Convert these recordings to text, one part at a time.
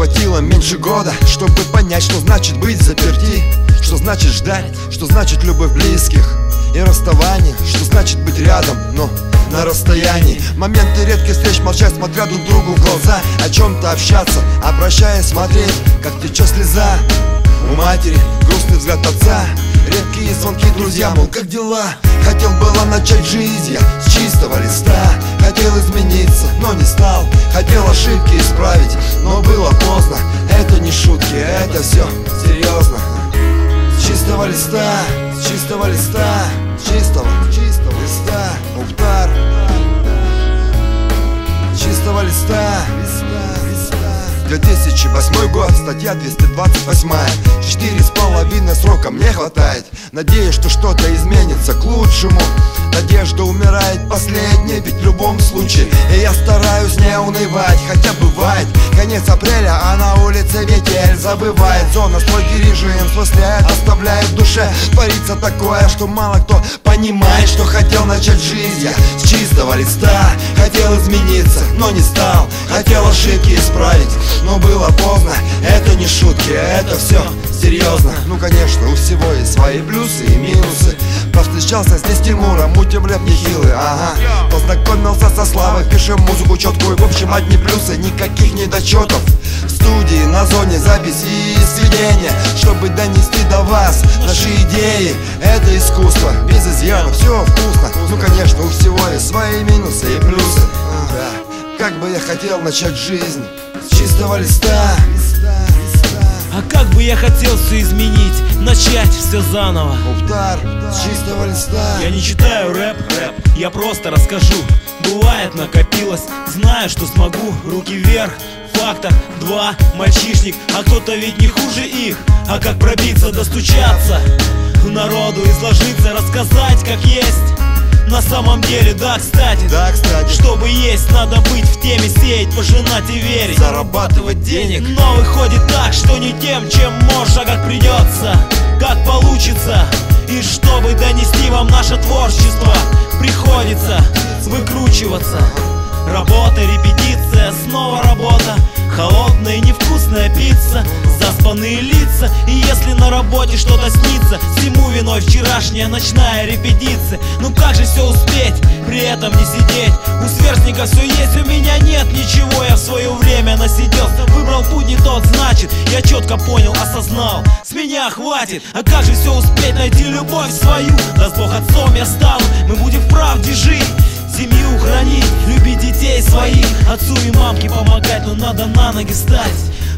хватило меньше года Чтобы понять, что значит быть заперти Что значит ждать, что значит любовь близких И расставание, что значит быть рядом, но на расстоянии. Моменты редких встреч молчать, смотря друг другу в глаза О чем-то общаться, обращаясь смотреть, как течет слеза У матери грустный взгляд отца Редкие звонки друзьям, мол, как дела? Хотел было начать жизнь я с чистого листа. Хотел измениться, но не стал. Хотел ошибки исправить, но было поздно. Это не шутки, это все серьезно С чистого листа, с чистого листа С чистого, чистого листа. Мухтар С чистого листа 2008 год, статья 228 Четыре с половиной срока мне хватает. Надеюсь, что что-то изменится к лучшему Надежда умирает последней, ведь в любом случае. И я стараюсь не унывать, хотя бывает. Конец апреля, а на улице ветер забывает. Зона строгий режим, в смысле оставляет в душе. Творится такое, что мало кто понимает Что хотел начать жизнь. Я с чистого листа Хотел измениться, но не стал. Хотел ошибки исправить, но было поздно. Это не шутки, это все серьезно. Ну конечно, у всего есть свои плюсы и минусы. Повстречался здесь с Тимуром, мутим рэп нехилый, ага. Познакомился со Славой, пишем музыку четкую. В общем, одни плюсы, никаких недочетов. В студии, на зоне записи и сведения Чтобы донести до вас наши идеи. Это искусство, без изъянов, все вкусно. Ну конечно, у всего есть свои минусы и плюсы. Да, как бы я хотел начать жизнь с чистого листа А как бы я хотел все изменить, начать все заново. Мухтар, с чистого листа. Я не читаю рэп, рэп, я просто расскажу. Бывает накопилось, знаю, что смогу. Руки вверх, фактор, два, мальчишник. А кто-то ведь не хуже их. А как пробиться, достучаться? Народу изложиться, рассказать как есть на самом деле, да, кстати. Да, кстати, Чтобы есть, надо быть в теме, сеять, пожинать и верить. Зарабатывать денег. Но выходит так, что не тем, чем можешь, а как придется Как получится. И чтобы донести вам наше творчество Приходится выкручиваться Работа, репетиция, снова работа. Холодная и невкусная пицца. Заспанные лица. И если на работе что-то снится Всему виной вчерашняя ночная репетиция. Ну как же все успеть, при этом не сидеть? У сверстника все есть, у меня нет ничего. Я в свое время насиделся Выбрал путь не тот, значит Я четко понял, осознал. С меня хватит, а как же все успеть Найти любовь свою? Даст Бог отцом я стану Мы будем в правде жить Семью хранить, любить детей своих. Отцу и мамке помогать, но надо на ноги стать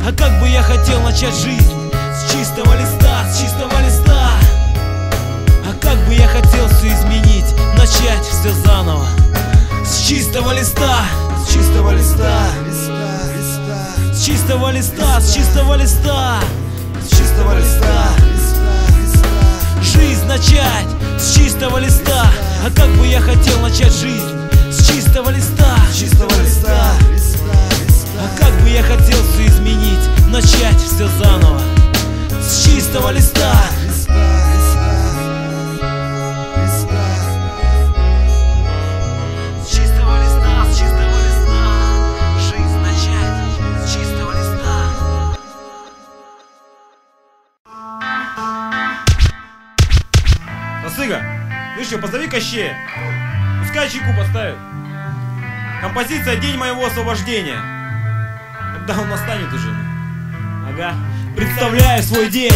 А как бы я хотел начать жизнь С чистого листа, с чистого листа? А как бы я хотел все изменить Начать все заново? С чистого листа, С чистого листа, с чистого листа, с чистого листа С чистого листа, листа, листа Жизнь начать с чистого листа. А как бы я хотел начать жизнь С чистого листа? С чистого листа, А как бы я хотел все изменить Начать все заново С чистого листа, что, позови Кощея. Пускай чайку поставит. Композиция «День моего освобождения». Когда он настанет уже? Ага Представляю свой день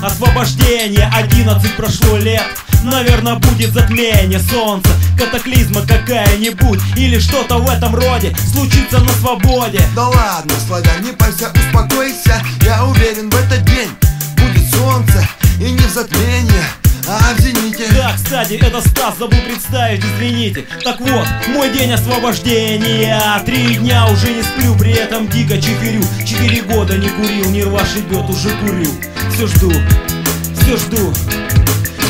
Освобождение 11 прошло лет Наверное, будет затмение солнца Катаклизма какая-нибудь Или что-то в этом роде Случится на свободе Да ладно, славян, не пайся, успокойся Я уверен, в этот день будет солнце И не в затмении, а Да, кстати, это Стас, забыл представить, извините. Так вот, мой день освобождения. Три дня уже не сплю, при этом дико чиферю Четыре года не курил, нерва шибет, уже курил Все жду, все жду.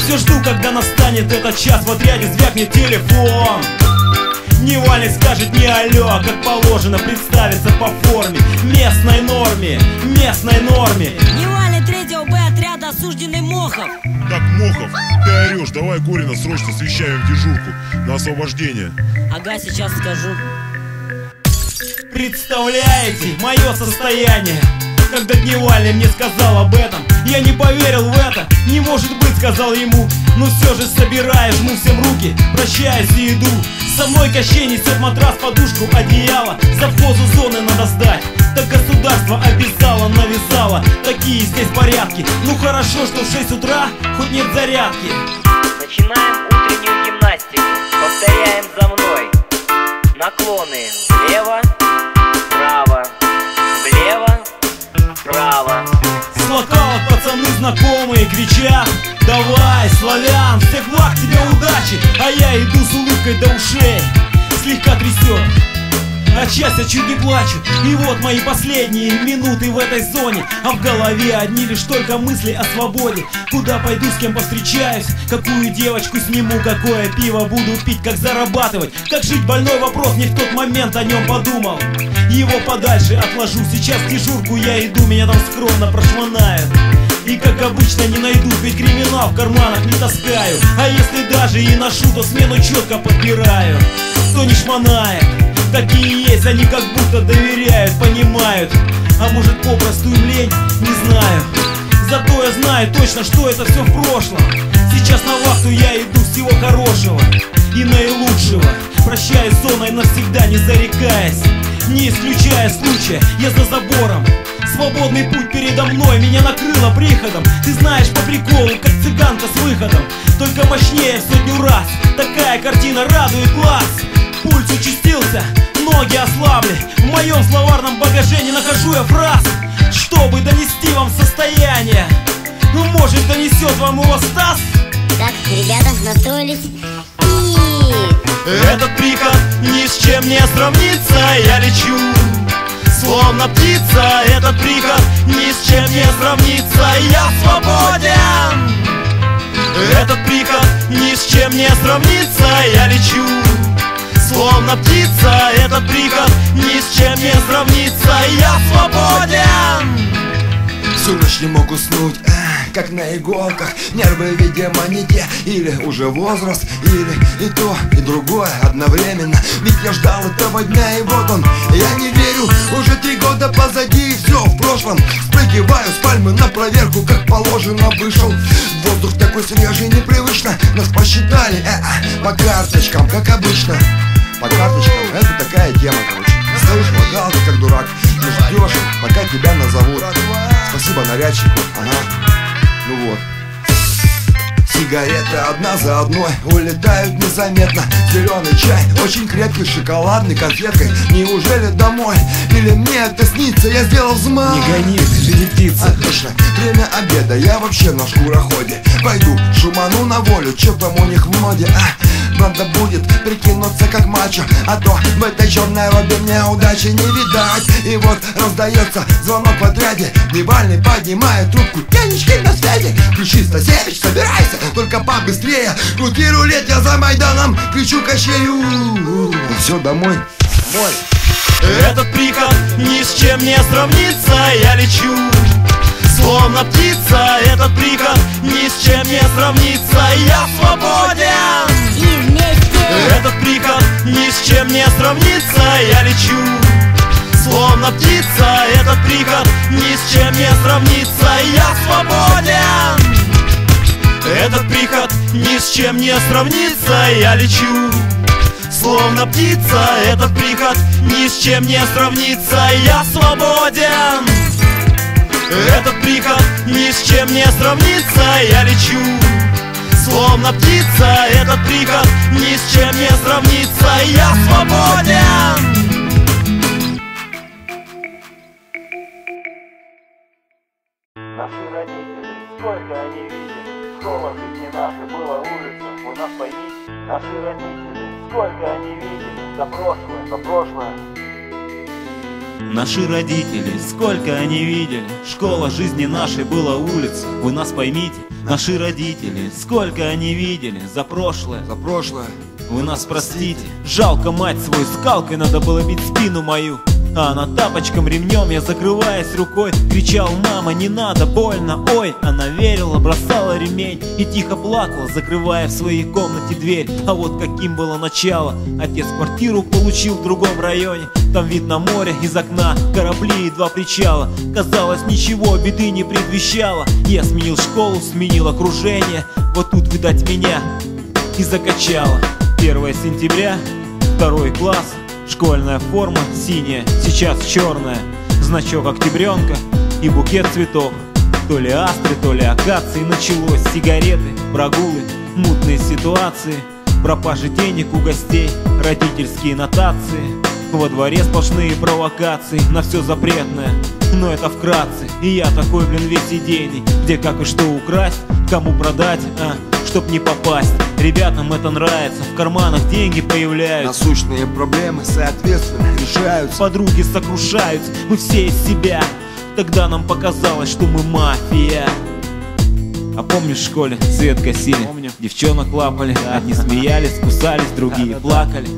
Все жду, когда настанет этот час. В отряде звякнет телефон. Не Валя скажет не алло, а как положено представиться по форме. Местной норме, местной норме. Не Валя третьего Б осужденный Мохов. Так, Мохов, ты орешь, давай Горина срочно свещаем в дежурку на освобождение. Ага, сейчас скажу. Представляете мое состояние? Когда Дневальный мне сказал об этом Я не поверил в это, не может быть, сказал ему Но все же собираю, жму всем руки Прощаюсь и иду Со мной Кощей несет матрас, подушку, одеяло За позу зоны надо сдать Так государство обязало, навязало Такие здесь порядки Ну хорошо, что в 6 утра хоть нет зарядки Начинаем утреннюю гимнастику. Повторяем за мной. Наклоны влево, вправо, влево, вправо. С локалов пацаны знакомые кричат Давай, славян, всех благ тебе удачи. А я иду с улыбкой до ушей Слегка трясет от счастья чуть не плачу. И вот мои последние минуты в этой зоне. А в голове одни лишь только мысли о свободе. Куда пойду, с кем повстречаюсь Какую девочку сниму, какое пиво буду пить Как зарабатывать, как жить больной вопрос Не в тот момент о нем подумал. Его подальше отложу Сейчас дежурку я иду, меня там скромно прошмонают и как обычно не найду, ведь криминал в карманах не таскаю. А если даже и ношу, то смену четко подбираю. Кто не шмонает, такие есть, они как будто доверяют, понимают. А может попросту им лень, не знаю. Зато я знаю точно, что это все в прошлом. Сейчас на вахту я иду всего хорошего и наилучшего. Прощаюсь с зоной навсегда, не зарекаясь Не исключая случая, я за забором Свободный путь передо мной, меня накрыло приходом. Ты знаешь по приколу, как цыганка с выходом. Только мощнее в сотню раз. Такая картина радует глаз. Пульс участился, ноги ослабли. В моем словарном багаже не нахожу я фраз. Чтобы донести вам состояние. Ну может донесет вам его Стас? Так, ребята, настроились. И... Этот приход ни с чем не сравнится. Я лечу, словно птица Этот приход ни с чем не сравнится. Я свободен. Этот приход ни с чем не сравнится. Я лечу, словно птица Этот приход ни с чем не сравнится. Я свободен. Всю ночь не мог уснуть, эх, как на иголках. Нервы, видимо, не те. Или уже возраст, или и то, и другое одновременно. Ведь я ждал этого дня, и вот он. Я не верю, уже три года позади И все в прошлом. Спрыгиваю с пальмы на проверку, как положено вышел. Воздух такой свежий, непривычно. Нас посчитали, э -э, по карточкам, как обычно. По карточкам, это такая тема, короче. Стоишь в как дурак. И ждешь, пока тебя назовут. Спасибо нарядчику, ага вот Сигареты одна за одной улетают незаметно. Зеленый чай, очень крепкий, шоколадный, конфеткой. Неужели домой? Или мне это снится? Я сделал взмах. Не гони, ты не птица. Отлично, время обеда, я вообще на шкуроходе. Пойду, шуману на волю, чё там у них в моде, а? Надо будет прикинуться как мачо А то в этой черной робе мне удачи не видать. И вот раздается звонок в отряде. Дневальный поднимает трубку. Денежки на связи! Ключи, Стасевич, собирайся Только побыстрее. Крути рулет, я за Майданом Кричу Кощею. Все, домой. Домой. Этот приход ни с чем не сравнится Я лечу, словно птица Этот приход ни с чем не сравнится Я свободен. И вместе. Этот приход ни с чем не сравнится Я лечу, словно птица Этот приход ни с чем не сравнится Я свободен Этот приход ни с чем не сравнится Я лечу, словно птица Этот приход ни с чем не сравнится Я свободен. Этот приход ни с чем не сравнится Я лечу, словно птица Этот приход ни с чем не сравнится Я свободен. Наши родители, сколько они видели, школа жизни нашей была улица, у нас поймите, наши родители, сколько они видели, за прошлое, за прошлое. Наши родители, сколько они видели Школа жизни нашей была улица Вы нас поймите Наши родители, сколько они видели За прошлое, За прошлое вы нас простите Жалко мать свою, скалкой надо было бить спину мою А на тапочком ремнем я, закрываясь рукой, кричал «Мама, не надо, больно, ой!» Она верила, бросала ремень и тихо плакала, закрывая в своей комнате дверь. А вот каким было начало. Отец квартиру получил в другом районе. Там вид на море из окна, корабли и два причала. Казалось, ничего беды не предвещало. Я сменил школу, сменил окружение. Вот тут, видать, меня и закачало. 1 сентября, второй класс, школьная форма синяя, сейчас черная, значок октябренка и букет цветов. То ли астры, то ли акации началось, сигареты, прогулы, мутные ситуации, пропажи денег у гостей, родительские нотации. Во дворе сплошные провокации, на все запретное, но это вкратце И я такой, блин, весь идейный Где как и что украсть, кому продать, а Чтоб не попасть. Ребятам это нравится, в карманах деньги появляются. Насущные проблемы, соответственно, решаются. Подруги сокрушаются, мы все из себя. Тогда нам показалось, что мы мафия. А помнишь в школе свет гасили? Помню. Девчонок лапали, одни смеялись, кусались, другие плакали,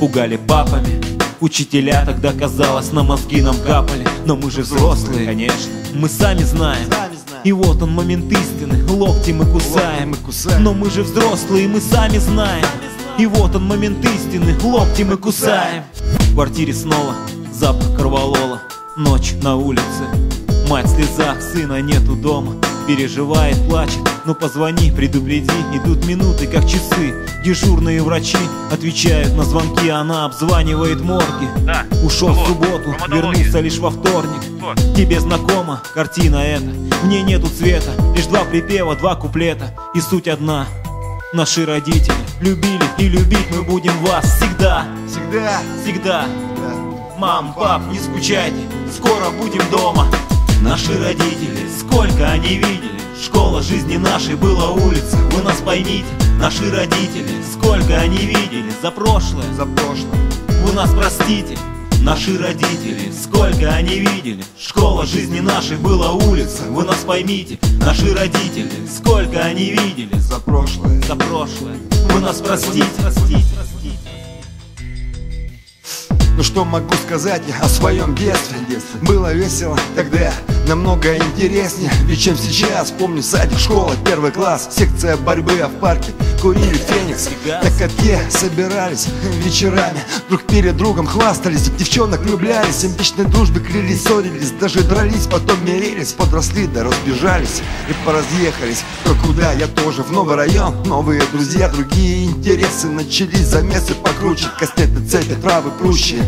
пугали папами. Учителя тогда, казалось, на мозги нам капали. Но мы же взрослые, конечно. Мы сами знаем И вот он момент истины. Локти мы кусаем. Но мы же взрослые, мы сами знаем. И вот он момент истины. Локти мы кусаем. В квартире снова запах корвалола. Ночь на улице. Мать в слезах, сына нету дома Переживает, плачет, ну позвони, предупреди Идут минуты, как часы. Дежурные врачи отвечают на звонки Она обзванивает морги. Да. Ушел в Алло, субботу, травматология. вернулся лишь во вторник. Кто? Тебе знакома картина эта? В ней нету цвета, лишь два припева, два куплета. И суть одна. Наши родители любили и любить мы будем вас всегда, Всегда, всегда. Да. Мам, пап, не скучайте, скоро будем дома Наши родители, сколько они видели. Школа жизни нашей была улица Вы нас поймите, наши родители Сколько они видели за прошлое. За прошлое. Вы нас простите, наши родители Сколько они видели. Школа жизни нашей была улица Вы нас поймите, наши родители Сколько они видели За прошлое. за прошлое. Вы нас простите, простите, простите Ну что могу сказать я о своем детстве? Было весело тогда, намного интереснее. Ведь чем сейчас, помню садик, школа, первый класс Секция борьбы, а в парке курили феникс. На катке собирались вечерами Друг перед другом хвастались, девчонок влюблялись Сембичной дружбы клялись, ссорились, даже дрались Потом мирились, подросли да разбежались И поразъехались, кто куда, я тоже в новый район Новые друзья, другие интересы Начались замесы покруче Кастеты, цепи, травы, прущие.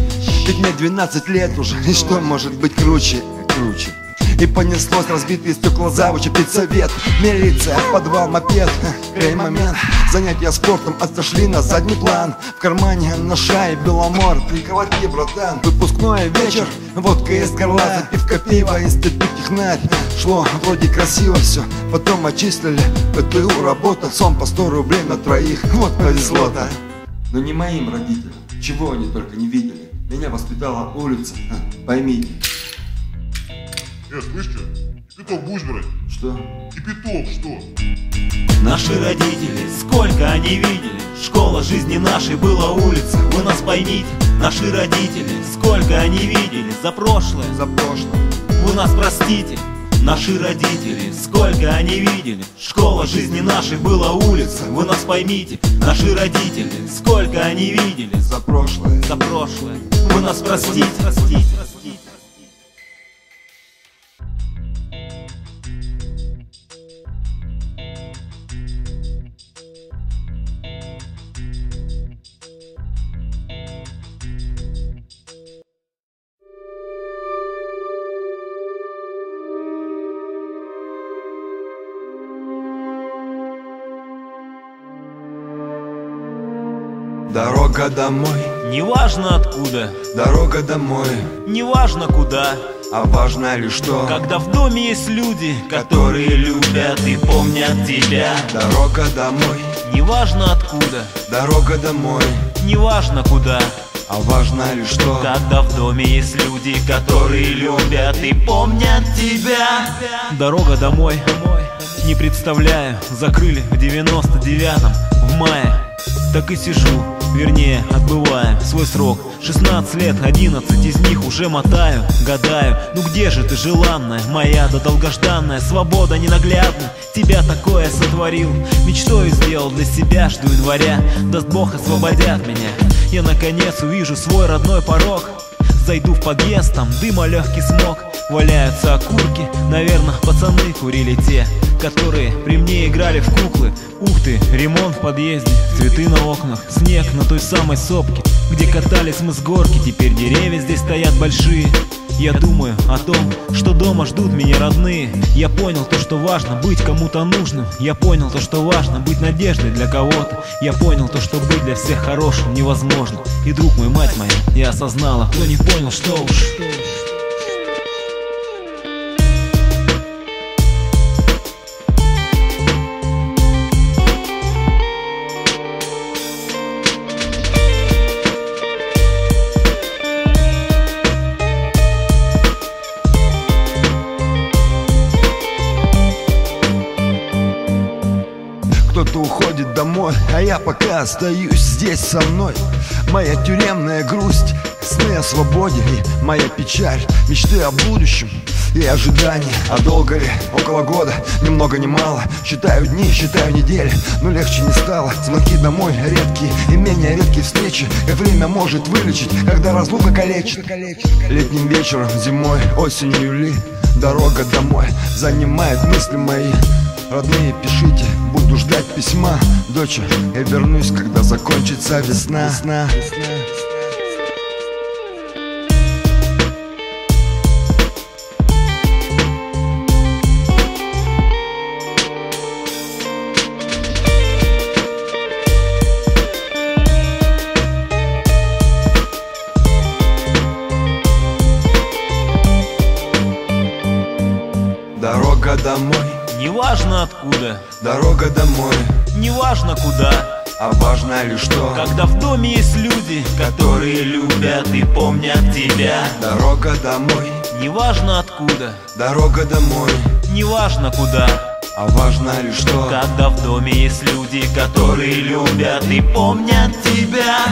Ведь мне 12 лет уже, и что может быть круче? Круче и понеслось разбитые стекла завуча, педсовет Милиция, подвал, мопед. Эй, момент, занятия спортом отошли на задний план. В кармане на шае беломор Ты колотки, братан. Выпускной вечер, водка из горла Запивка пива, институт технарь. Шло вроде красиво все Потом отчислили ПТУ, работа Сон по 100 рублей на троих. Вот повезло-то Но не моим родителям, чего они только не видели. Меня воспитала улица, а, поймите Э, слышь, что? Кипяток будешь брать? Что? Кипяток, что? Наши родители, сколько они видели. Школа жизни нашей была улица Вы нас поймите, наши родители Сколько они видели за прошлое. За прошлое. Вы нас простите, наши родители Сколько они видели. Школа жизни нашей была улица Вы нас поймите, наши родители Сколько они видели За прошлое. за прошлое. Вы нас простите, простите, домой, Неважно откуда, дорога домой. Неважно куда. А важно ли что? Когда в доме есть люди, которые любят и помнят тебя. Дорога домой, Неважно откуда, дорога домой. Неважно куда. А важно ли что? Когда в доме есть люди, которые любят и помнят тебя. Дорога домой, не представляю, закрыли в 99-м, в мае. Так и сижу, вернее, отбывая свой срок. 16 лет, 11 из них уже мотаю Гадаю, ну где же ты, желанная моя Да долгожданная, свобода ненаглядна Тебя такое сотворил. Мечтой сделал для себя, жду января. Даст Бог освободят меня. Я наконец увижу свой родной порог Зайду в подъезд, там дыма легкий смог. Валяются окурки, наверное, пацаны курили те Которые при мне играли в куклы. Ух ты, ремонт в подъезде, цветы на окнах Снег на той самой сопке Где катались мы с горки, теперь деревья здесь стоят большие я думаю о том, что дома ждут меня родные. Я понял то, что важно быть кому-то нужным. Я понял то, что важно быть надеждой для кого-то. Я понял то, что быть для всех хорошим невозможно. И друг мой, мать моя, я осознала Кто не понял, что уж а я пока остаюсь здесь со мной. Моя тюремная грусть, сны о свободе и моя печаль. Мечты о будущем и ожидания. А долго ли? Около года, ни много ни мало. Считаю дни, считаю недели, но легче не стало. Звонки домой редкие и менее редкие встречи. Как время может вылечить, когда разлука калечит. Летним вечером, зимой, осенью ли? Дорога домой занимает мысли мои. Родные, пишите, ждать письма Доча, я вернусь, когда закончится весна, весна. Дорога домой, Неважно откуда, дорога домой. Неважно куда. А важно ли что? Когда в доме есть люди, которые любят и помнят тебя. Дорога домой, Неважно откуда, дорога домой. Неважно куда. А важно ли что? Когда в доме есть люди, которые любят и помнят тебя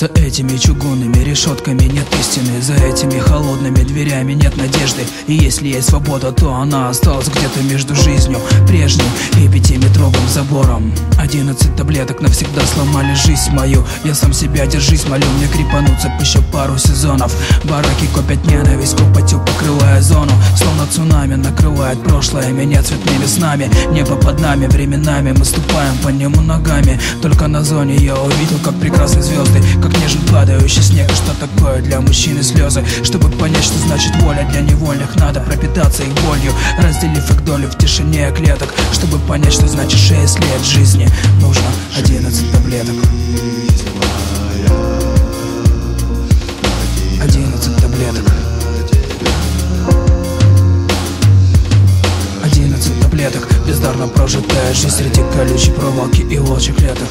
За этими чугунными решетками нет истины. За этими холодными дверями нет надежды. И если есть свобода, то она осталась где-то между жизнью Прежней и пятиметровым забором. Одиннадцать таблеток навсегда сломали жизнь мою. Я сам себя, держись, молю мне крепануться еще пару сезонов. Бараки копят ненависть, копотью покрывая зону. Словно цунами накрывает прошлое меня цветными снами. Небо под нами временами, мы ступаем по нему ногами. Только на зоне я увидел, как прекрасны звезды Как нежен падающий снег, что такое для мужчины слезы? Чтобы понять, что значит воля для невольных Надо пропитаться их болью, разделив их долю в тишине клеток. Чтобы понять, что значит 6 лет жизни Нужно 11 таблеток. 11 таблеток. 11 таблеток Бездарно прожитая жизнь среди колючей проволоки и волчьих клеток.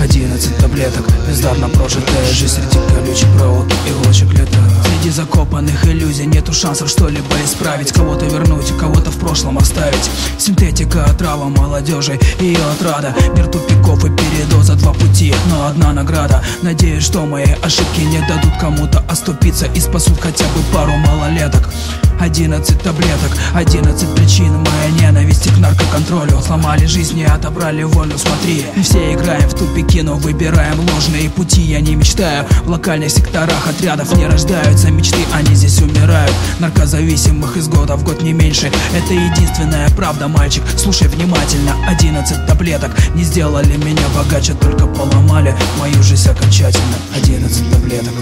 11 таблеток. Бездарно прожитая жизнь среди колючей проволоки и волчьих клеток. Среди закопанных иллюзий нету шансов что-либо исправить. Кого-то вернуть, кого-то в прошлом оставить. Синтетика, отрава молодежи, ее отрада. Мир тупиков и передоза, два пути, но одна награда. Надеюсь, что мои ошибки не дадут кому-то оступиться И спасут хотя бы пару малолеток 11 таблеток, 11 причин. Моей ненависти к наркоконтролю. Сломали жизни, отобрали волю, смотри Все играем в тупики, но выбираем ложные пути. Я не мечтаю, в локальных секторах отрядов. Не рождаются мечты Они здесь умирают, наркозависимых из года в год не меньше. Это единственная правда, мальчик, слушай внимательно. 11 таблеток не сделали меня богаче Только поломали мою жизнь окончательно. 11 таблеток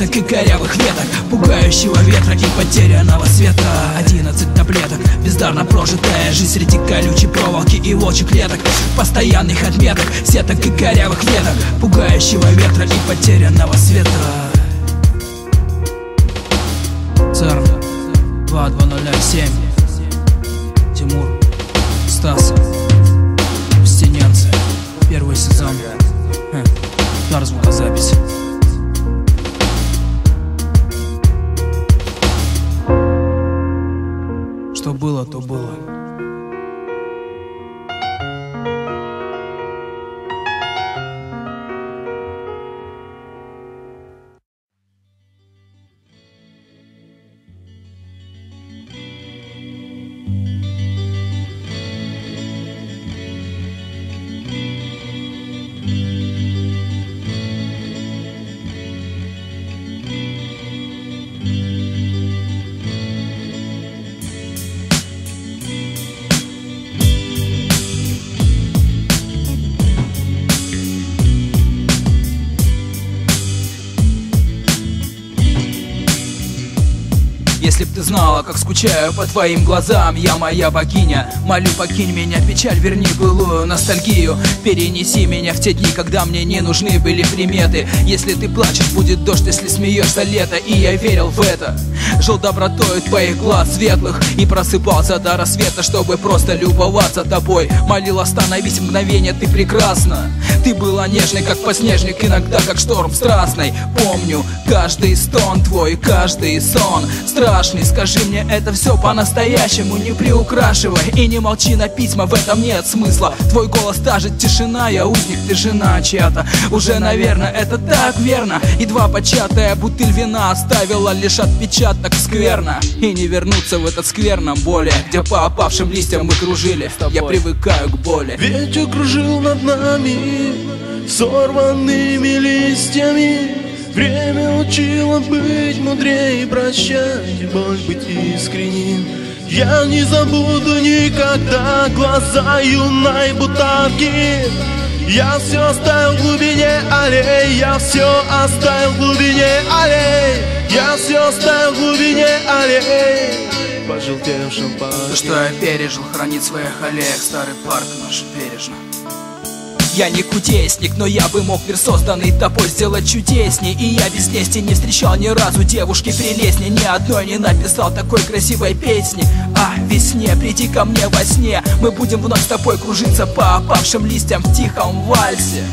сеток и корявых веток Пугающего ветра и потерянного света. Одиннадцать таблеток Бездарно прожитая жизнь среди колючей проволоки и волчьих клеток Постоянных отметок, сеток и корявых веток Пугающего ветра и потерянного света. ЦАР 2207 Если б ты знала, как скучаю по твоим глазам. Я моя богиня, молю покинь меня Печаль верни былую ностальгию. Перенеси меня в те дни, когда мне не нужны были приметы. Если ты плачешь, будет дождь, если смеешься лето. И я верил в это. Жил добротой твоих глаз светлых И просыпался до рассвета, чтобы просто любоваться тобой. Молил остановись мгновение, ты прекрасна. Ты была нежной, как подснежник, иногда как шторм страстный. Помню каждый стон твой, каждый сон Страшный, скажи мне, это все по-настоящему Не приукрашивай. И не молчи на письма, в этом нет смысла. Твой голос та же тишина, я узник, ты жена чья-то. Уже, наверное, это так верно. Едва початая бутыль вина оставила лишь отпечаток скверно И не вернуться в этот скверном более. Где по опавшим листьям мы кружили. Я привыкаю к боли. Ветер кружил над нами Сорванными листьями Время учило быть мудрее Прощать боль, быть искренним. Я не забуду никогда Глаза юной бутавки я все оставил в глубине аллей Я все оставил в глубине аллей. Я все оставил в глубине аллей. Пожелтевшим То, парке что я пережил, хранит своих аллеях Старый парк наш бережно я не кудесник, но я бы мог мир созданный тобой сделать чудесней. И я без лести не встречал ни разу девушки прелестней. Ни одной не написал такой красивой песни. А весне, приди ко мне во сне. Мы будем вновь с тобой кружиться по опавшим листьям в тихом вальсе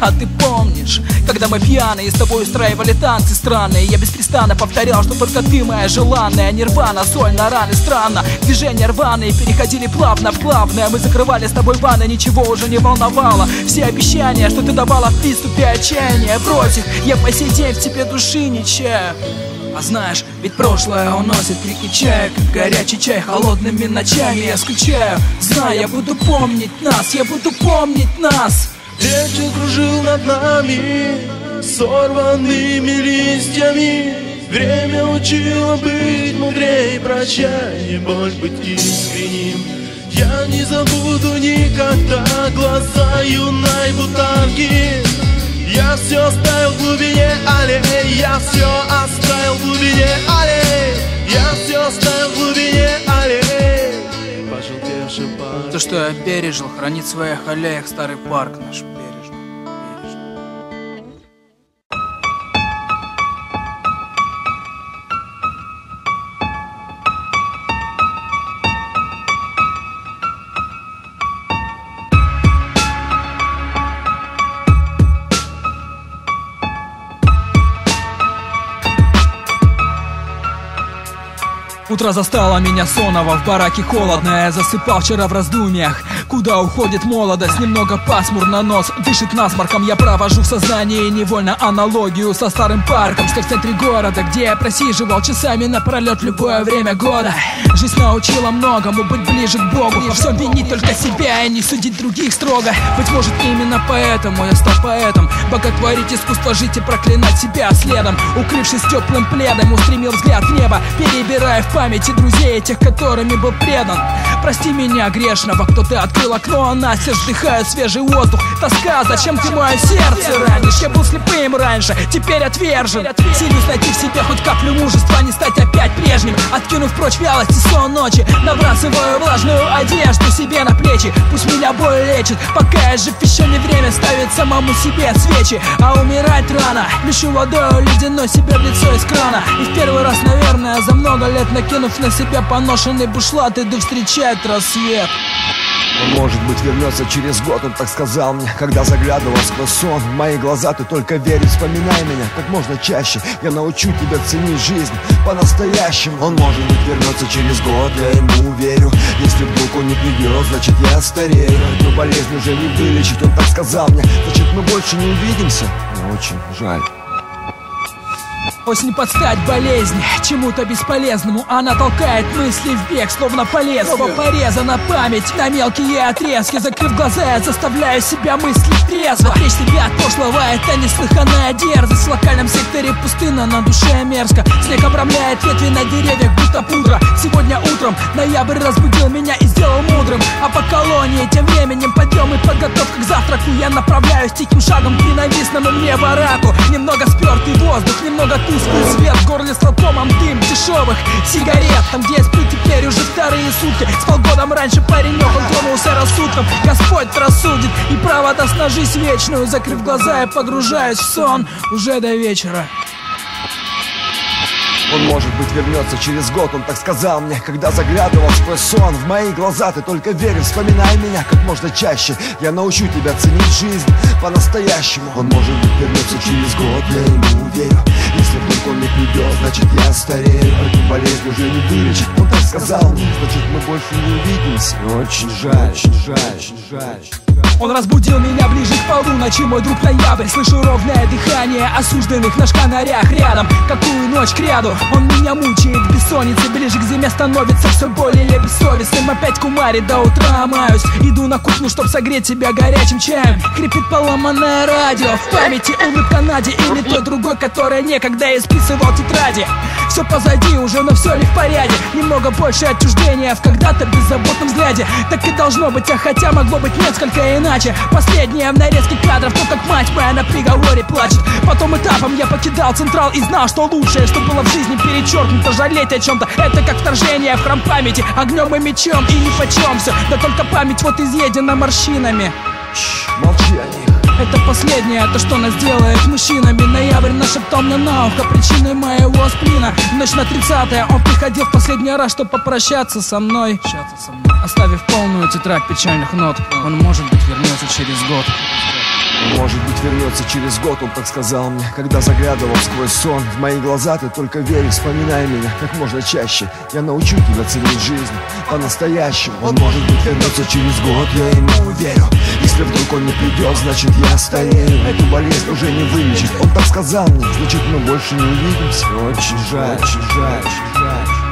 а ты помнишь, когда мы пьяные с тобой устраивали танцы странные? Я беспрестанно повторял, что только ты моя желанная. Нирвана, соль на раны, странно. Движения рваные переходили плавно в главное Мы закрывали с тобой ванны, ничего уже не волновало. Все обещания, что ты давала в приступе отчаяния. Их, я по сей день в тебе души не чаю. А знаешь, ведь прошлое уносит крики чая Как горячий чай холодными ночами. Я скучаю, знаю, я буду помнить нас Я буду помнить нас Ветер кружил над нами Сорванными листьями. Время учило быть мудрее Прощай и боль быть искренним. Я не забуду никогда Глаза юной бутанки. Я все оставил в глубине аллей Я все оставил в глубине аллей Я все оставил в глубине аллей Пожелтевшим парком То, что я пережил, хранит в своих аллеях Старый парк наш Утро застало меня сонного, в бараке холодно Я засыпал вчера в раздумьях. Куда уходит молодость, немного пасмурно нос. Дышит насморком, я провожу в сознании Невольно аналогию со старым парком. Что в центре города, где я просиживал Часами напролет любое время года. Жизнь научила многому, быть ближе к Богу. Во всем винить только себя и не судить других строго. Быть может именно поэтому я стал поэтом. Боготворить искусство жить и проклинать себя следом. Укрывшись теплым пледом, устремил взгляд в небо Перебирая в памяти друзей, тех, которыми был предан. Прости меня грешного, кто ты открыл окно, а Настя вдыхаю свежий воздух. Тоска, зачем ты мое сердце ранишь? Я был слепым раньше, теперь отвержен. Силюсь найти в себе хоть каплю мужества, не стать опять прежним. Откинув прочь вялость и сон ночи Набрасываю влажную одежду себе на плечи. Пусть меня боль лечит, пока я жив еще не время Ставить самому себе свечи, а умирать рано Плещу водой ледяной себе в лицо из крана. И в первый раз, наверное, за много лет Накинув на себя поношенный бушлат Иду встречать рассвет. Он, может быть, вернется через год, он так сказал мне Когда заглядывал сквозь сон. В мои глаза ты только верь, вспоминай меня Как можно чаще, я научу тебя ценить жизнь По-настоящему. Он, может быть, вернется через год, я ему верю. Если вдруг он не придет, значит я старею. Эту болезнь уже не вылечить, он так сказал мне. Значит мы больше не увидимся. Мне очень жаль Осень подстать болезни, чему-то бесполезному. Она толкает мысли в бег, словно по лезвию Порезана память. На мелкие отрезки Закрыв глаза, я заставляю себя мыслить трезво. Отречь себя от прошлого, это неслыханная дерзость. В локальном секторе пустына, на душе мерзко. Снег обрамляет ветви на деревьях, будто пудра. Сегодня утром ноябрь разбудил меня и сделал мудрым. А по колонии тем временем подъем и подготовка к завтраку. Я направляюсь тихим шагом к ненавистному мне бараку. Немного спертый воздух, немного тусклый свет В горле столпомом дым дешевых сигарет. Там, где я сплю теперь уже вторые сутки. С полгодом раньше паренек, он тронулся рассудком Господь рассудит и право даст жизнь вечную. Закрыв глаза, я погружаюсь в сон. Уже до вечера Он, может быть, вернется через год, он так сказал мне Когда заглядывал сквозь сон. В мои глаза ты только верь, вспоминай меня как можно чаще. Я научу тебя ценить жизнь по-настоящему. Он, может быть, вернется через год, я ему верю. Если вдруг он не придет, значит я старею. Эту болезнь уже не вылечить, он сказал Значит мы больше не увидимся. Очень жаль, очень жаль, очень жаль. Он разбудил меня ближе к полуночи. Мой друг ноябрь, слышу ровное дыхание Осужденных на шканарях рядом. Какую ночь к ряду? Он меня мучает бессонницей Ближе к зиме становится все более бессовестным. Опять кумарит до утра маюсь. Иду на кухню, чтоб согреть себя горячим чаем. Хрипит поломанное радио. В памяти улыбка Нади Или той другой, которая некогда исписывал тетради. Все позади уже, но все ли в порядке. Немного больше отчуждения в когда-то беззаботном взгляде. Так и должно быть, а хотя могло быть несколько иначе. Последнее в нарезке кадров, то как мать моя на приговоре плачет. Потом этапом я покидал Централ и знал, что лучшее, что было в жизни перечеркнуто Жалеть о чем-то, это как вторжение в храм памяти Огнем и мечом и ни почем все Да только память вот изъедена морщинами. О них это последнее, то, что нас делает мужчинами. Ноябрь нашептал мне на ухо причиной моего сплина. Ночь на 30 он приходил в последний раз, чтобы попрощаться со мной. Оставив полную тетрадь печальных нот Он, может быть, вернется через год может быть вернется через год, он так сказал мне. Когда заглядывал сквозь сон В мои глаза ты только верь, вспоминай меня Как можно чаще. Я научу тебя ценить жизнь по-настоящему. Он может быть вернется через год, я ему верю. Если вдруг он не придет, значит я старею. Эту болезнь уже не вылечить. Он так сказал мне, значит мы больше не увидимся. Очень жаль, очень жаль, очень жаль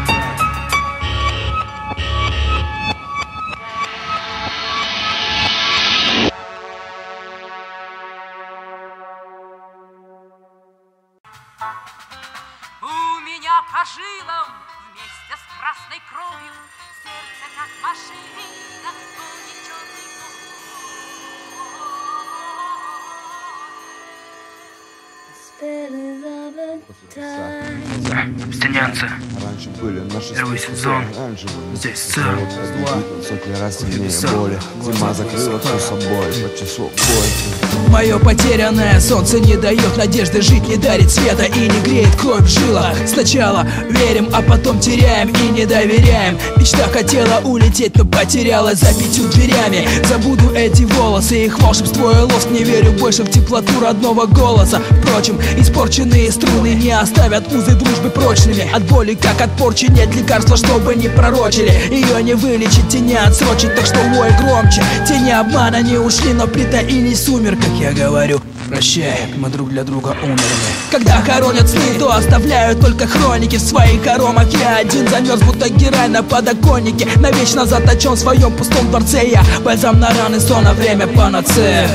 对 Стенянцы. Раньше были наши Первый сезон. Здесь вот Сотни раз сильнее боли Зима закрыла все собой По часу бой Мое потерянное солнце не дает надежды жить, не дарит света и не греет кровь в жилах. Сначала верим, а потом теряем и не доверяем. Мечта хотела улететь, но потерялась за пятью дверями. Забуду эти волосы, их волшебство и лоск. Не верю больше в теплоту родного голоса. Впрочем, испорченные струны не оставят узы дружбы прочными. От боли, как от порчи, нет лекарства, чтобы не пророчили. Ее не вылечить и не отсрочить, так что вой громче. Тени обмана не ушли, но притаились сумер, как я говорю Прощай, мы друг для друга умерли. Когда хоронят сны, то оставляют только хроники. В своих хоромах я один замерз, будто герой на подоконнике. Навечно заточен в своем пустом дворце. Я бальзам на раны, сон, а время панацея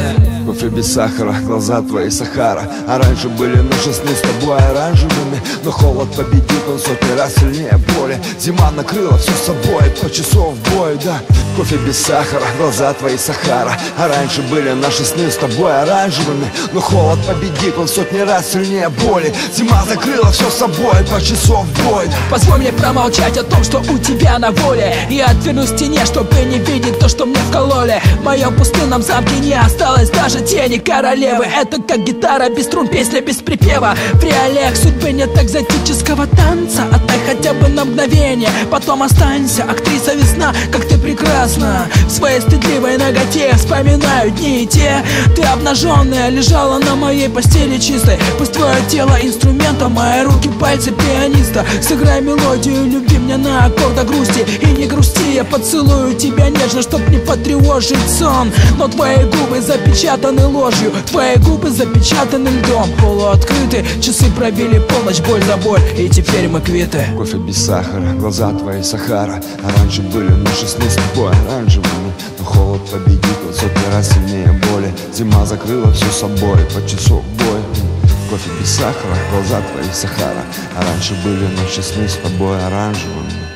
Кофе без сахара, глаза твои Сахара. А раньше были наши сны с тобой оранжевыми. Но холод победит, он сотни раз сильнее боли. Зима накрыла все собой, по часов бой, да. Кофе без сахара, глаза твои Сахара. А раньше были наши сны с тобой оранжевыми. Но холод победит, он сотни раз сильнее боли. Зима закрыла все собой, по часов бой Позволь мне промолчать о том, что у тебя на воле. И отвернусь к стене, чтобы не видеть то, что мне вкололи. В моем пустынном замке не осталось даже тени королевы. Это как гитара без струн, песня без припева. В реалиях судьбы нет экзотического танца. Отдай хотя бы на мгновение, потом останься. Актриса весна, как ты прекрасна. В своей стыдливой ноготе вспоминаю дни и те. Ты обнаженная лежала на моей постели чистой. Пусть твое тело инструмент, а мои руки пальцы пианиста. Сыграй мелодию, люби меня на аккорда грусти. И не грусти, я поцелую тебя нежно, чтоб не потревожить сон. Но твои губы запечатаны ложью Твои губы запечатаны льдом. Полуоткрыты, часы пробили полночь, боль за боль И теперь мы квиты. Кофе без сахара, глаза твои Сахара. А раньше были наши сны с тобой оранжевыми. Но холод победит, он сотни раз сильнее боли. Зима закрыла все собой, по часов бой. Кофе без сахара, глаза твои Сахара. А раньше были наши сны с тобой оранжевыми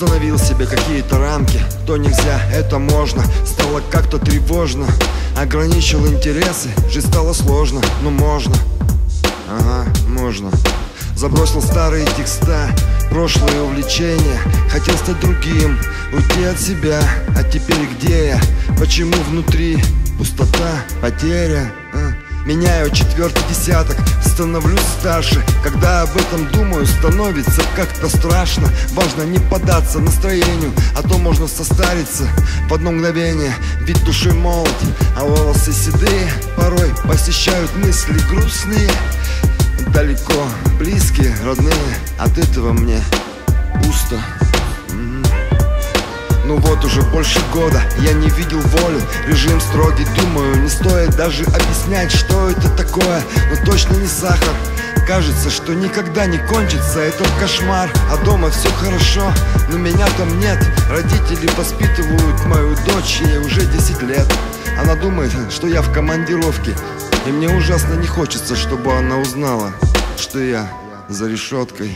Установил себе какие-то рамки То нельзя, это можно Стало как-то тревожно Ограничил интересы Жизнь стала сложно, но можно Ага, можно Забросил старые текста Прошлые увлечения Хотел стать другим Уйти от себя А теперь где я? Почему внутри Пустота, потеря? Меняю четвертый десяток Становлюсь старше. Когда об этом думаю Становится как-то страшно. Важно не поддаться настроению А то можно состариться В одно мгновение. Вид души молод А волосы седые. Порой посещают мысли грустные. Далеко, близкие, родные. От этого мне пусто. Ну вот уже больше года я не видел волю. Режим строгий, думаю, не стоит даже объяснять, что это такое. Но точно не сахар. Кажется, что никогда не кончится этот кошмар. А дома все хорошо, но меня там нет. Родители воспитывают мою дочь, ей уже 10 лет. Она думает, что я в командировке. И мне ужасно не хочется, чтобы она узнала, что я за решеткой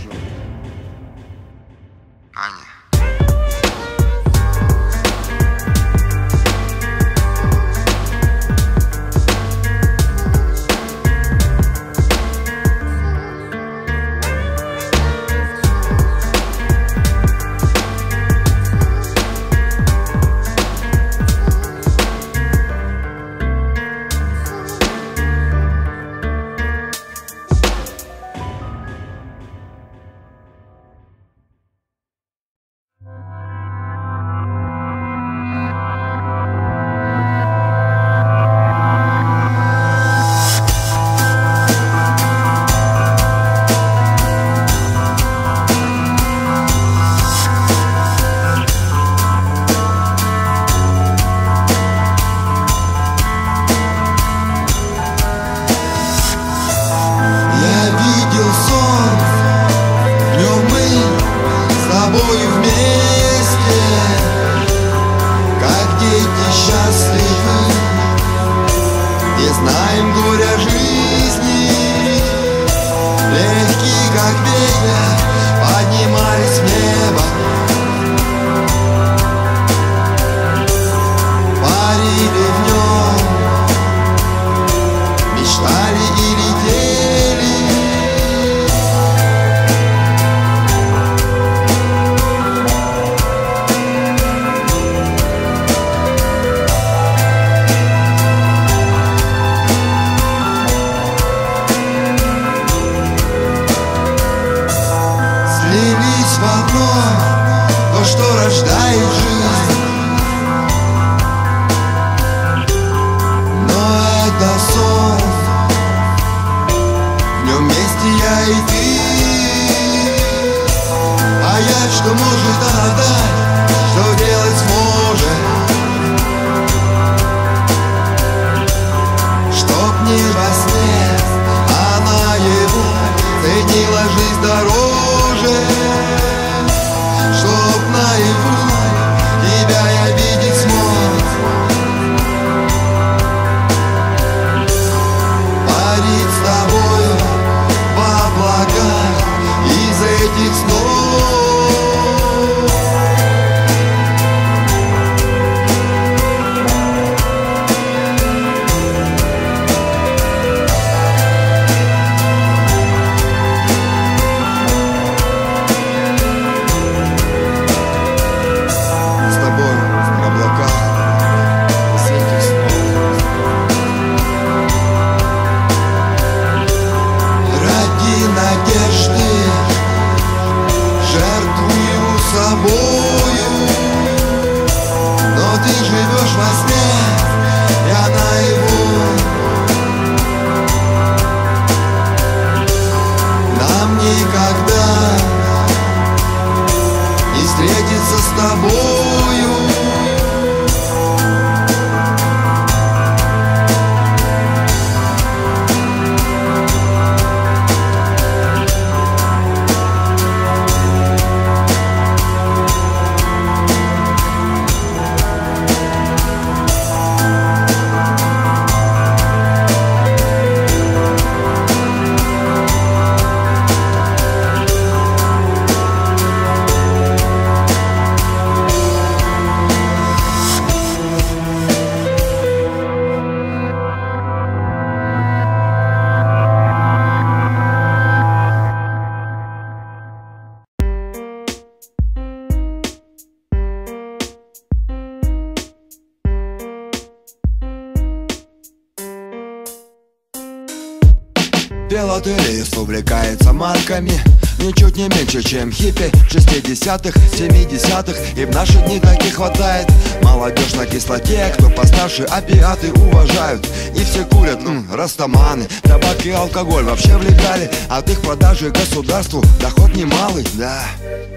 чем хиппи 60-х, 70-х И в наши дни таких хватает. Молодежь на кислоте, кто постарше опиаты уважают. И все курят, м, растаманы Табак и алкоголь вообще в легале От их продажи государству доход немалый Да,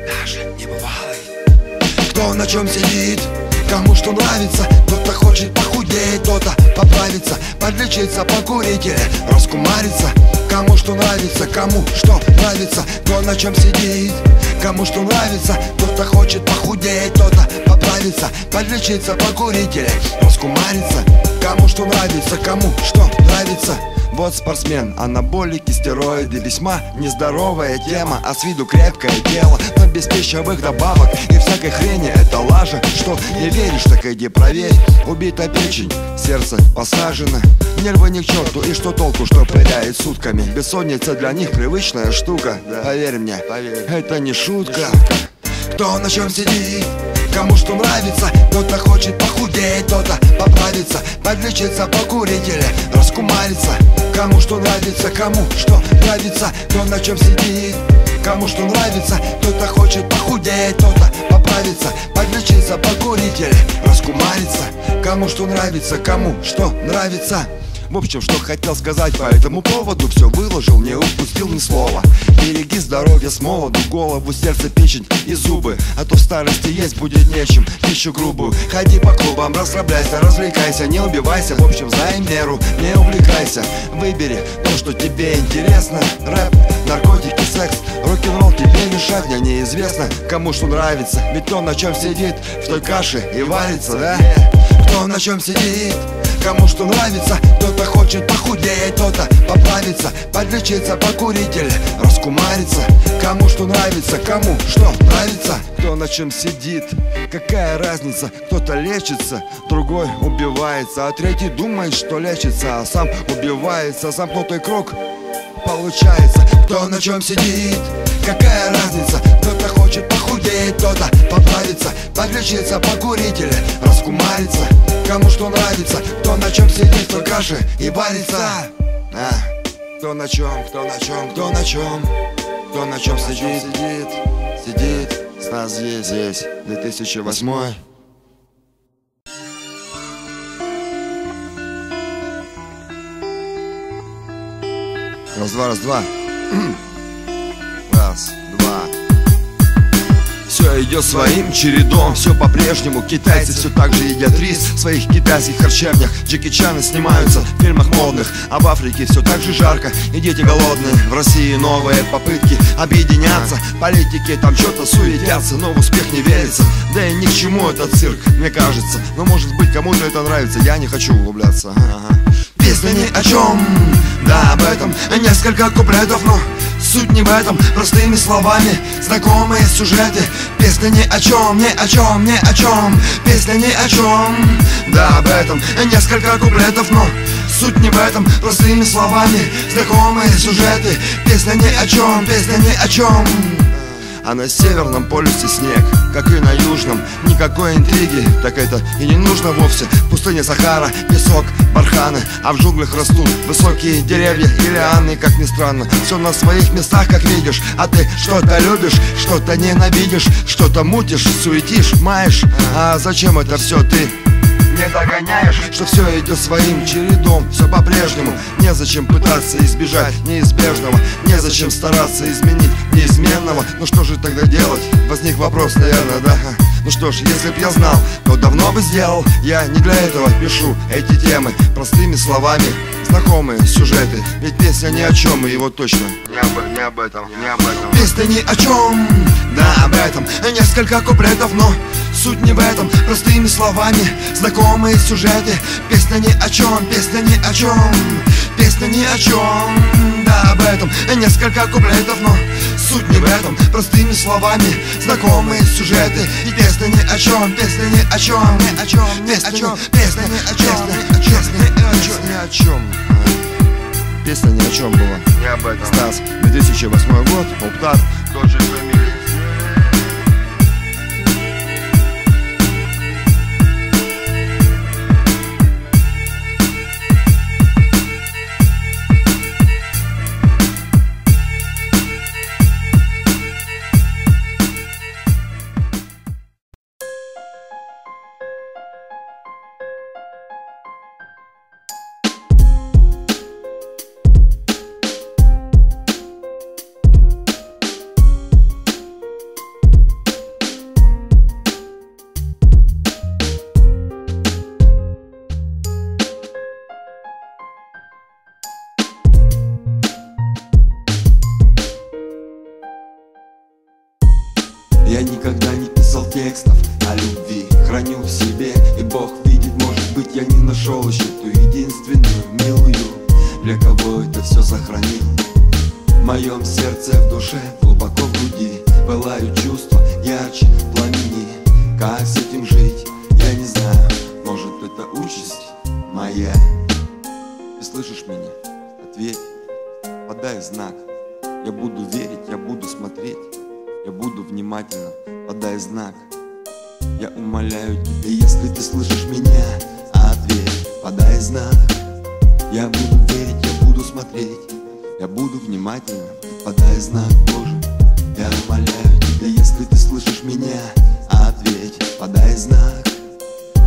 даже небывалый кто на чем сидит Кому что нравится, кто-то хочет похудеть, кто-то поправиться, подлечиться, покурить или раскумариться. Кому что нравится, кому что нравится, кто на чем сидит Кому что нравится, кто-то хочет похудеть, кто-то поправиться, подлечиться, покурить или раскумариться. Кому что нравится, кому что нравится вот спортсмен, анаболики, стероиды Весьма нездоровая тема, а с виду крепкое тело Но без пищевых добавок и всякой хрени Это лажа, что не веришь, так иди проверь. Убита печень, сердце посажено Нервы ни к черту, и что толку, что пыляет сутками? Бессонница для них привычная штука Поверь мне, это не шутка. Кто на чем сидит? Кому что нравится, кто-то хочет похудеть, кто-то поправиться, подлечиться, покурить или раскумариться. Кому что нравится, кому что нравится, кто на чем сидит. Кому что нравится, кто-то хочет похудеть, кто-то поправиться, подлечиться, покурить или раскумариться. Кому что нравится, кому что нравится в общем, что хотел сказать по этому поводу Все выложил, не упустил ни слова. Береги здоровье с молоду Голову, сердце, печень и зубы. А то в старости есть будет нечем Пищу грубую. Ходи по клубам, расслабляйся, развлекайся Не убивайся, в общем, знай меру Не увлекайся, выбери то, что тебе интересно. Рэп, наркотики, секс, рок-н-ролл Тебе мешать мне неизвестно Кому что нравится. Ведь то, на чем сидит В той каше и варится, да? Кто на чем сидит Кому что нравится, кто-то хочет похудеть, кто-то поправиться, подлечиться, покурить или раскумариться. Кому что нравится, кому что нравится, кто на чем сидит Какая разница, кто-то лечится, другой убивается. А третий думает, что лечится, а сам убивается. Замкнутый круг получается. Кто на чем сидит, какая разница. Кто-то похудеть, кто-то поправиться Подлечиться, покурить или раскумариться. Кому что нравится, кто на чем сидит, кто каши и варится а, Кто на чем, кто на чем, кто на чем Кто на чем сидит, сидит, сидит. Стас здесь, здесь, 2008 Раз, два, раз, два. Раз, два. Все идет своим чередом, все по-прежнему Китайцы все так же едят рис. В своих китайских харчевнях Джеки Чаны снимаются в фильмах модных. А в Африке все так же жарко. И дети голодные В России новые попытки объединяться. Политики там что-то суетятся, но в успех не верится. Да и ни к чему этот цирк, мне кажется. Но может быть кому-то это нравится, я не хочу углубляться. Ага. Песня ни о чем, да об этом. Несколько куплетов, но суть не в этом Простыми словами, знакомые сюжеты Песня ни о чем, ни о чем, ни о чем. Песня ни о чем, да об этом Несколько куплетов, но суть не в этом Простыми словами, знакомые сюжеты Песня ни о чем, песня ни о чем а на северном полюсе снег, как и на южном. Никакой интриги, так это и не нужно вовсе. Пустыня Сахара, песок, барханы А в джунглях растут высокие деревья и лианы Как ни странно, все на своих местах, как видишь. А ты что-то любишь, что-то ненавидишь Что-то мутишь, суетишь, маешь. А зачем это все ты? Не догоняешь Что все идет своим чередом, все по-прежнему. Незачем пытаться избежать неизбежного Незачем стараться изменить неизменного. Ну что же тогда делать? Возник вопрос, наверное, да? Ну что ж, если б я знал, то давно бы сделал. Я не для этого пишу эти темы. Простыми словами, знакомые сюжеты. Ведь песня ни о чем, и его точно. Не об, не об этом, не об этом. Песня ни о чем, да об этом. Несколько куплетов, но суть не в этом Простыми словами, знакомые сюжеты Песня ни о чем, песня ни о чем Песня ни о чем, да об этом Несколько куплетов, но суть не в этом Простыми словами, знакомые сюжеты И песня ни о чем, песня ни о чем Ни о чем, ни о чем, песня ни о чем Песня ни о чем, ни о чем Песня ни о чем была Не об этом Стас, 2008 год, Поптар, тот же фамилия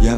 Я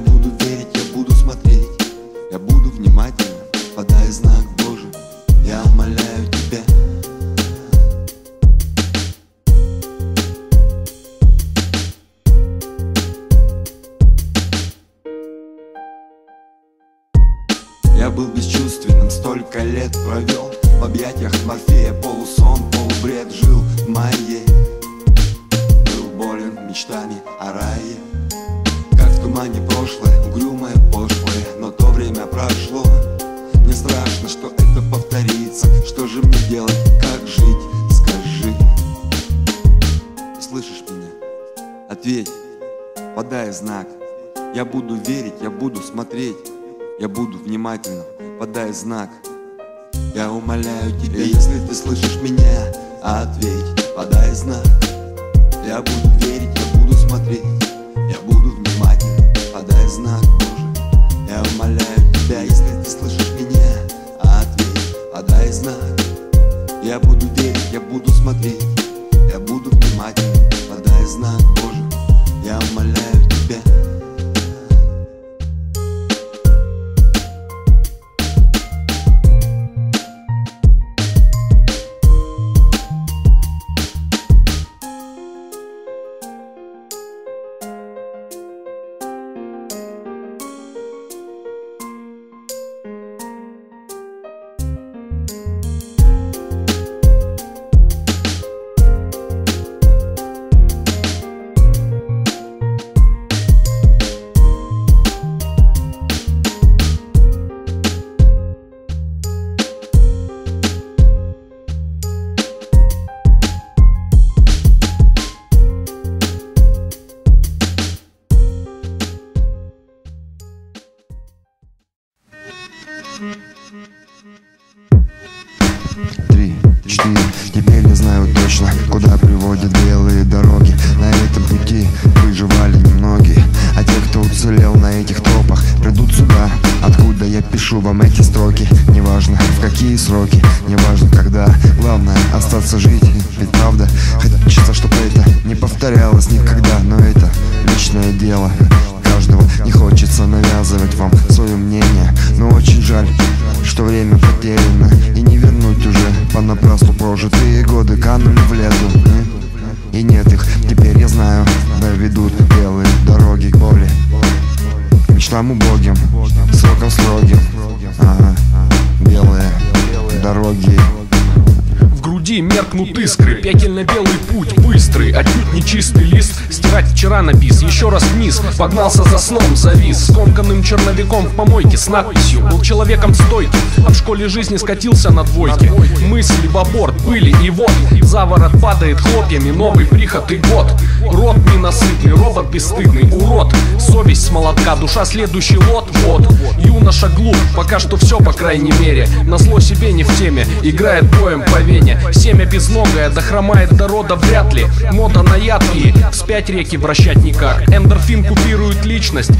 сном, завис Скомканным черновиком в помойке с надписью Был человеком стойким, а в школе жизни скатился на двойке. Мысли в аборт, были и вот Заворот падает хлопьями, новый приход и год. Рот ненасытный, робот бесстыдный, урод. Совесть с молотка, душа следующий лот, вот Юноша глуп, пока что все по крайней мере. Назло себе не в теме, играет боем по вене. Семя безногое, да хромает до рода вряд ли. Мода на ядкие, вспять реки вращать никак. Эндорфин купирует личность,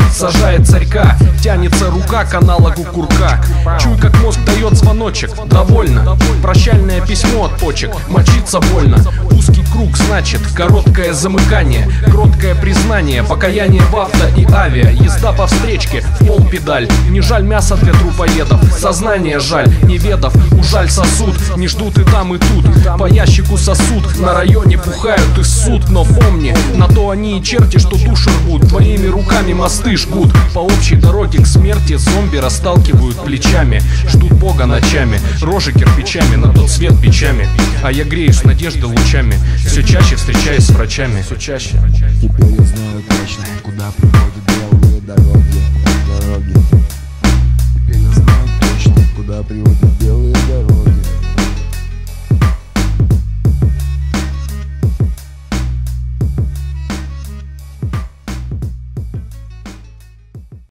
сажает царька. Тянется рука к аналогу курка. Чуй, как мозг дает звоночек, довольно. Прощальное письмо от почек, мочиться больно. Узкий круг значит короткое замыкание. Кроткое признание, покаяние в авто и авиа. Езда по встречке, в пол педаль. Не жаль мяса для трупоедов, сознание жаль. Не ведав, ужаль сосуд, не ждут и там и тут. По ящику сосуд, на районе пухают и суд. Но помни, на то они и черти, что душу рвут. Твоими руками мосты жгут идут по общей дороге к смерти Зомби расталкивают плечами. Ждут бога ночами Рожи кирпичами, на тот свет бичами. А я греюсь надежды лучами Все чаще встречаюсь с врачами. Все чаще. Теперь я знаю точно, куда приводят белые дороги Дороги. Теперь я знаю точно, куда приводят белые дороги.